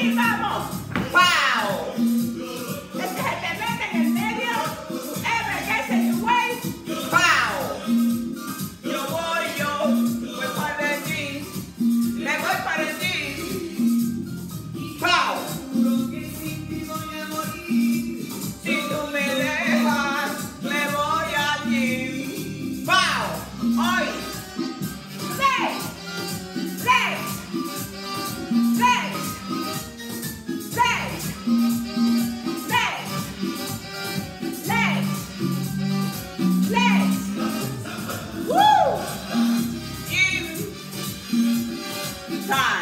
aquí vamos. ¡Wow! Este se te mete en el medio. Ever gets in your way. ¡Wow! Yo voy, yo. Voy para ti. Me voy para ti. ¡Wow! que sin ti voy a morir. Si tú me dejas, me voy a ti. ¡Wow! Hoy. time.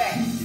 Bem.